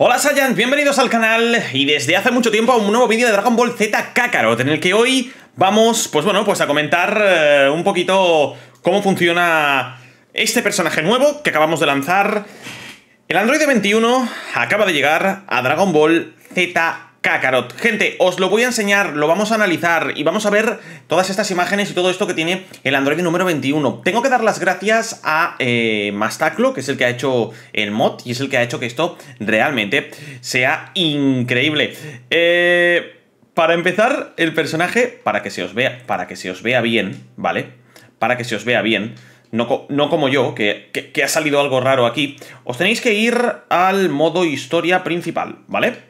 Saiyans, bienvenidos al canal y desde hace mucho tiempo a un nuevo vídeo de Dragon Ball Z Kakarot en el que hoy vamos, pues bueno, pues a comentar eh, un poquito cómo funciona este personaje nuevo que acabamos de lanzar. El Android 21 acaba de llegar a Dragon Ball Z Kakarot. Gente, os lo voy a enseñar, lo vamos a analizar y vamos a ver todas estas imágenes y todo esto que tiene el Android número 21. Tengo que dar las gracias a eh, Mastaclo, que es el que ha hecho el mod y es el que ha hecho que esto realmente sea increíble. Eh, para empezar, el personaje, para que se os vea, para que se os vea bien, ¿vale? Para que se os vea bien, no, no, como yo, que, que, ha salido algo raro aquí, os tenéis que ir al modo historia principal, ¿vale?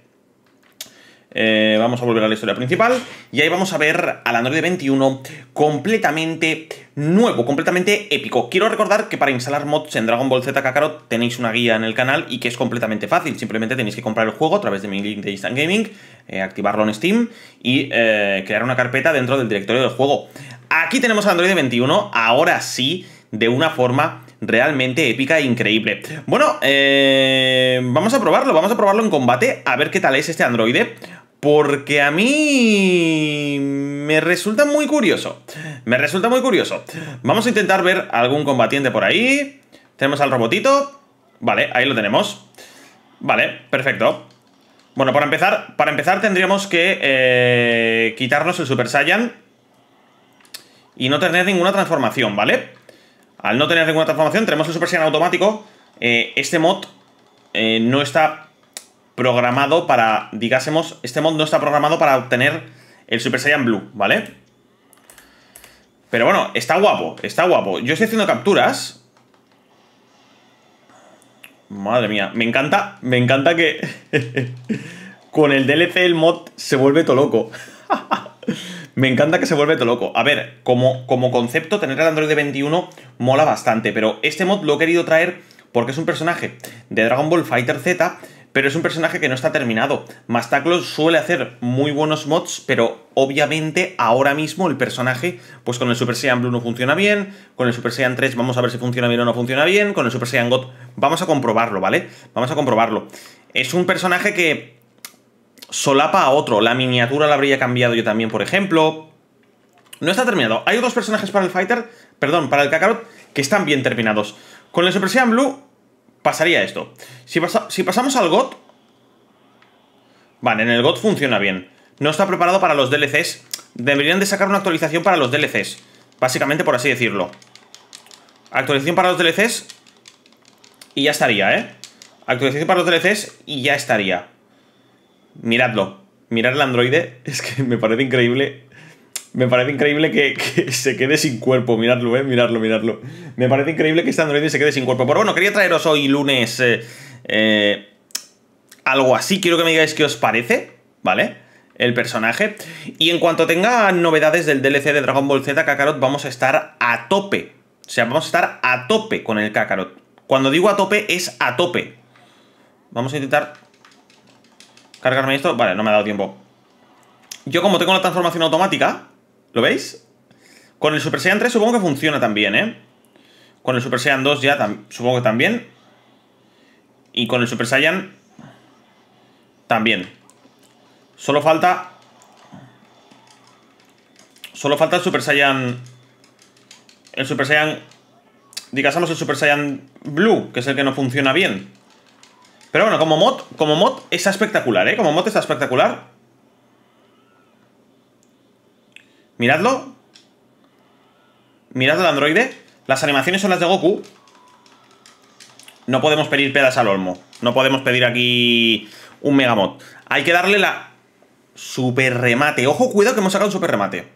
Eh, vamos a volver a la historia principal y ahí vamos a ver al Android 21 completamente nuevo, completamente épico. Quiero recordar que para instalar mods en Dragon Ball Z Kakarot tenéis una guía en el canal y que es completamente fácil. Simplemente tenéis que comprar el juego a través de mi link de Instant Gaming, eh, activarlo en Steam y eh, crear una carpeta dentro del directorio del juego. Aquí tenemos al Android 21, ahora sí, de una forma realmente épica e increíble. Bueno, vamos a probarlo, vamos a probarlo en combate, a ver qué tal es este androide. Porque a mí me resulta muy curioso. Me resulta muy curioso. Vamos a intentar ver algún combatiente por ahí. Tenemos al robotito. Vale, ahí lo tenemos. Vale, perfecto. Bueno, para empezar, para empezar tendríamos que eh, quitarnos el Super Saiyan y no tener ninguna transformación, ¿vale? Al no tener ninguna transformación, tenemos el Super Saiyan automático. Eh, este mod eh, no está programado para, digásemos, este mod no está programado para obtener el Super Saiyan Blue, ¿vale? Pero bueno, está guapo, está guapo. Yo estoy haciendo capturas. Madre mía, me encanta, me encanta que con el DLC el mod se vuelve todo loco. me encanta que se vuelve todo loco. A ver, como, como concepto, tener el Android 21 mola bastante, pero este mod lo he querido traer porque es un personaje de Dragon Ball Fighter Z pero es un personaje que no está terminado. Mastaclos suele hacer muy buenos mods, pero obviamente ahora mismo el personaje, pues con el Super Saiyan Blue no funciona bien, con el Super Saiyan 3 vamos a ver si funciona bien o no funciona bien, con el Super Saiyan God vamos a comprobarlo, ¿vale? Vamos a comprobarlo. Es un personaje que solapa a otro, la miniatura la habría cambiado yo también, por ejemplo. No está terminado. Hay otros personajes para el Fighter, perdón, para el Kakarot, que están bien terminados. Con el Super Saiyan Blue pasaría esto. Si, si pasamos al GOT... Vale, en el GOT funciona bien. No está preparado para los DLCs. Deberían de sacar una actualización para los DLCs. Básicamente, por así decirlo. Actualización para los DLCs. Y ya estaría, ¿eh? Actualización para los DLCs y ya estaría. Miradlo. Mirad el androide. Es que me parece increíble me parece increíble que, se quede sin cuerpo. Miradlo, eh. Miradlo, miradlo. Me parece increíble que este androide se quede sin cuerpo. Pero bueno, quería traeros hoy lunes eh, eh, algo así. Quiero que me digáis qué os parece, ¿vale? El personaje. Y en cuanto tenga novedades del DLC de Dragon Ball Z Kakarot, vamos a estar a tope. O sea, vamos a estar a tope con el Kakarot. Cuando digo a tope, es a tope. Vamos a intentar cargarme esto. Vale, no me ha dado tiempo. Yo como tengo la transformación automática, ¿Lo veis? Con el Super Saiyan 3 supongo que funciona también, ¿eh? Con el Super Saiyan 2 ya supongo que también. Y con el Super Saiyan también. Solo falta... Solo falta el Super Saiyan... El Super Saiyan... Digásemos el Super Saiyan Blue, que es el que no funciona bien. Pero bueno, como mod, como mod está espectacular, ¿eh? Como mod está espectacular. Miradlo. Mirad el androide. Las animaciones son las de Goku. No podemos pedir pedas al olmo. No podemos pedir aquí un megamod. Hay que darle la super remate. Ojo, cuidado que hemos sacado un super remate.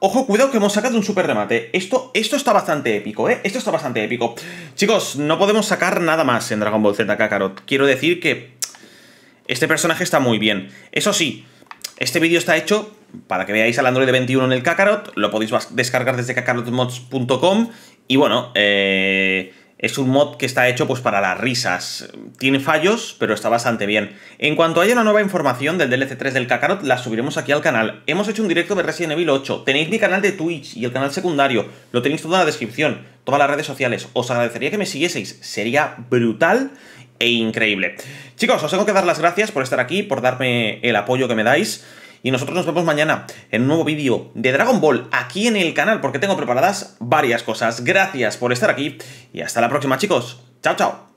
Ojo, cuidado que hemos sacado un super remate. Esto, esto está bastante épico, ¿eh? Esto está bastante épico. Chicos, no podemos sacar nada más en Dragon Ball Z Kakarot. Quiero decir que este personaje está muy bien. Eso sí, este vídeo está hecho para que veáis al Android 21 en el Kakarot, lo podéis descargar desde kakarotmods.com y bueno, eh, es un mod que está hecho pues para las risas. Tiene fallos, pero está bastante bien. En cuanto haya una nueva información del DLC 3 del Kakarot, la subiremos aquí al canal. Hemos hecho un directo de Resident Evil 8. Tenéis mi canal de Twitch y el canal secundario. Lo tenéis todo en la descripción, todas las redes sociales. Os agradecería que me siguieseis. Sería brutal e increíble. Chicos, os tengo que dar las gracias por estar aquí, por darme el apoyo que me dais. Y nosotros nos vemos mañana en un nuevo vídeo de Dragon Ball aquí en el canal porque tengo preparadas varias cosas. Gracias por estar aquí y hasta la próxima chicos. Chao, chao.